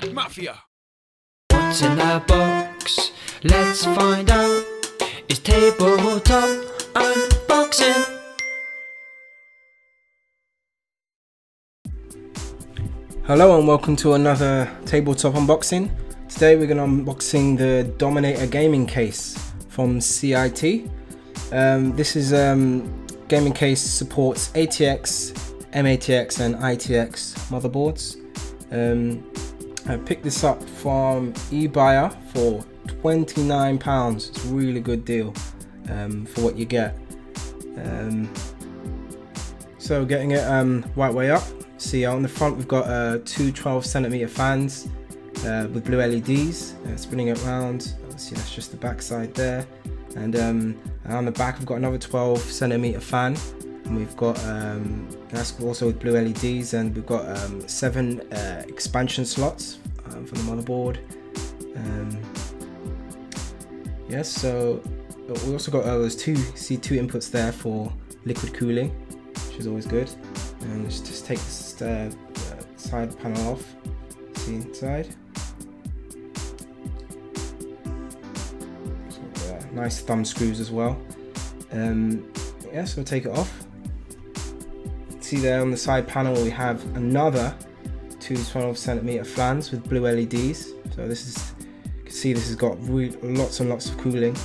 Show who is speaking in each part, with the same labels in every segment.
Speaker 1: Geek Mafia.
Speaker 2: What's in that box? Let's find out. It's tabletop unboxing.
Speaker 3: Hello and welcome to another tabletop unboxing. Today we're going to unboxing the Dominator gaming case from CIT. Um, this is um, gaming case supports ATX, MATX and ITX motherboards. Um, I picked this up from eBuyer for £29. It's a really good deal um, for what you get. Um, so getting it um, right way up. See on the front we've got uh, two 12 centimeter fans uh, with blue LEDs uh, spinning it around. See that's just the back side there. And um, on the back we've got another 12 centimeter fan we've got um, that's also with blue LEDs and we've got um, seven uh, expansion slots um, for the motherboard. Um, yes, so we also got uh, those two C2 inputs there for liquid cooling, which is always good. And let's just take this uh, side panel off. See inside. So, uh, nice thumb screws as well. Um, yeah, so we'll take it off see there on the side panel we have another two 12 centimeter fans with blue LEDs so this is you can see this has got lots and lots of cooling.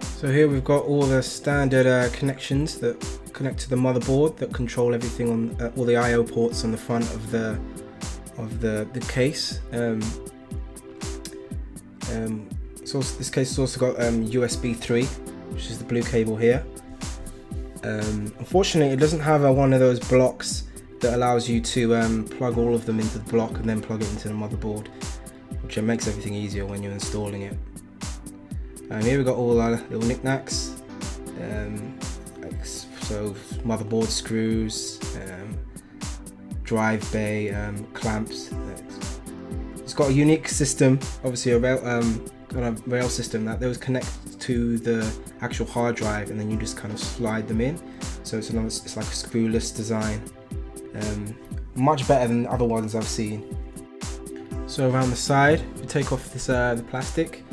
Speaker 3: So here we've got all the standard uh, connections that connect to the motherboard that control everything on uh, all the I/O ports on the front of the of the the case. Um, um, so this case has also got um, USB 3 which is the blue cable here um, unfortunately, it doesn't have a, one of those blocks that allows you to um, plug all of them into the block and then plug it into the motherboard, which makes everything easier when you're installing it. And here we've got all our little knickknacks. Um, so motherboard screws, um, drive bay um, clamps. It's got a unique system, obviously a rail, um, kind of rail system that those connect to the actual hard drive and then you just kind of slide them in. So it's, another, it's like a screwless design. Um, much better than other ones I've seen. So around the side, we take off this uh, the plastic.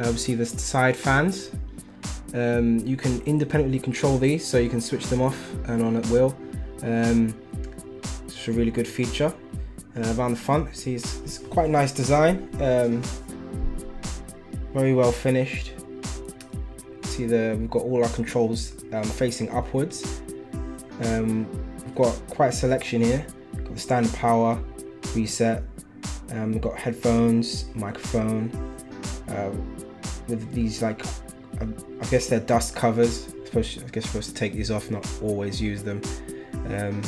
Speaker 3: Uh, we see the side fans. Um, you can independently control these, so you can switch them off and on at will. Um, it's a really good feature. Uh, around the front, see it's, it's quite a nice design. Um, very well finished see the we've got all our controls um, facing upwards. Um, we've got quite a selection here. Got the standard power, reset. Um, we've got headphones, microphone. Uh, with these like, um, I guess they're dust covers. I, suppose, I guess supposed to take these off, not always use them. Um,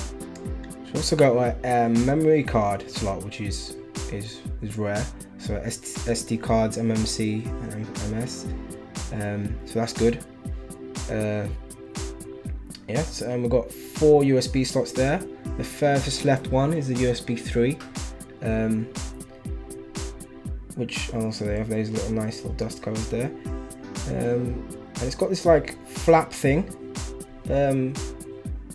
Speaker 3: we've also got a, a memory card slot, which is is is rare. So SD cards, MMC, and MS um, so that's good. Uh, yes, and we've got four USB slots there. The furthest left one is the USB 3, um, which also they have those little nice little dust covers there. Um, and it's got this like flap thing. Um,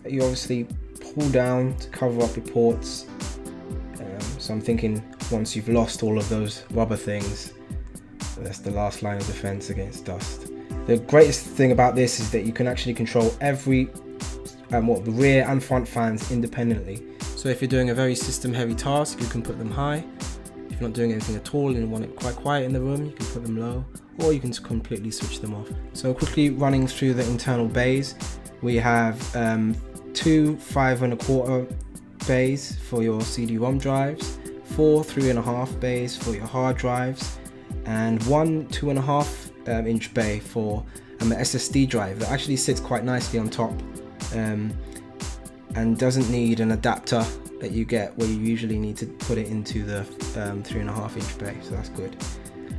Speaker 3: you obviously pull down to cover up your ports. Um, so I'm thinking once you've lost all of those rubber things, that's the last line of defense against dust. The greatest thing about this is that you can actually control every um, what the rear and front fans independently. So if you're doing a very system heavy task, you can put them high. If you're not doing anything at all and you want it quite quiet in the room, you can put them low, or you can just completely switch them off. So quickly running through the internal bays, we have um, two five and a quarter bays for your CD-ROM drives, four three and a half bays for your hard drives, and one two and a half um, inch bay for um, an SSD drive that actually sits quite nicely on top um, and doesn't need an adapter that you get where you usually need to put it into the um, three and a half inch bay so that's good.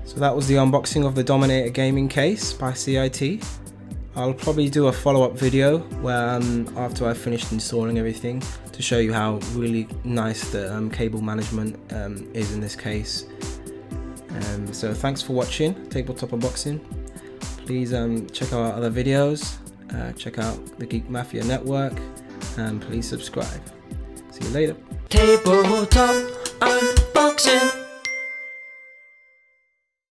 Speaker 3: So that was the unboxing of the Dominator gaming case by CIT I'll probably do a follow-up video where um, after I've finished installing everything to show you how really nice the um, cable management um, is in this case um, so thanks for watching Tabletop Unboxing. Please um, check out our other videos, uh, check out the Geek Mafia Network, and please subscribe. See you later.
Speaker 2: Tabletop Unboxing.